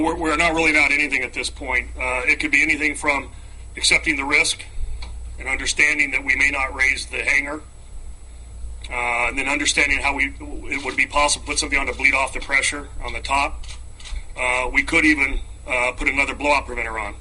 We're, we're not really anything at this point. Uh, it could be anything from accepting the risk and understanding that we may not raise the hanger, uh, and then understanding how we it would be possible to put something on to bleed off the pressure on the top. Uh, we could even uh, put another blowout preventer on.